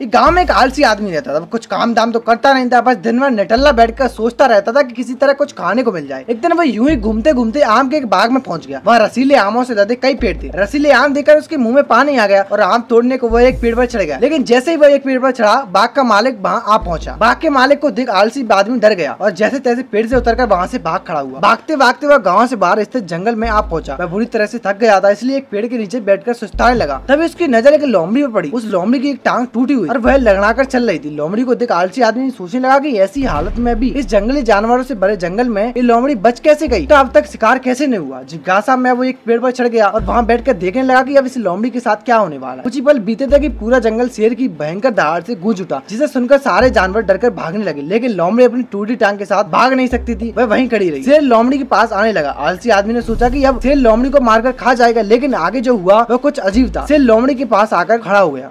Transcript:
एक गाँव में एक आलसी आदमी रहता था, कुछ काम दाम तो करता नहीं था, बस दिन भर नटल्ला बैठकर सोचता रहता था कि किसी तरह कुछ खाने को मिल जाए। एक दिन वो यूँ ही घूमते घूमते आम के एक बाग में पहुँच गया। वहाँ रसीले आमों से लदे कई पेड़ थे। रसीले आम देखकर उसके मुँह में पानी आ गया और आम तोड़ने को वो एक पेड़ पर चढ़ गया। लेकिन जैसे ही वो एक पेड़ पर चढ़ा, बाग का मालिक वहाँ आ पहुँचा। बाग के मालिक को देख आलसी आदमी डर गया और जैसे तैसे पेड़ से उतरकर वहाँ से भाग खड़ा हुआ। भागते भागते वह गाँव से बाहर स्थित जंगल में आ पहुँचा। वह बुरी तरह से थक गया था, इसलिए एक पेड़ के नीचे बैठकर सुस्ताने लगा। तभी उसकी नज़र एक लोमड़ी पर पड़ी। उस लोमड़ी की एक टांग टूटी हुई और वह लगना चल रही थी। लोमड़ी को देख आलसी आदमी सोचने लगा कि ऐसी हालत में भी इस जंगली जानवरों से बड़े जंगल में ये लोमड़ी बच कैसे गई? तो अब तक शिकार कैसे नहीं हुआ? जिज्ञासा में वो एक पेड़ पर चढ़ गया और वहाँ बैठ कर देखने लगा की अब इस लोमड़ी के साथ क्या होने वाला कुछ ही पल बीते थे की पूरा जंगल शेर की भयंकर दहाड़ से गूंज उठा, जिसे सुनकर सारे जानवर डरकर भागने लगे। लेकिन लोमड़ी अपनी टूटी टांग के साथ भाग नहीं सकती थी, वह वहीं खड़ी रही। शेर लोमड़ी के पास आने लगा। आलसी आदमी ने सोचा कि अब शेर लोमड़ी को मारकर खा जाएगा, लेकिन आगे जो हुआ, वह कुछ अजीब था। शेर लोमड़ी के पास आकर खड़ा हो गया।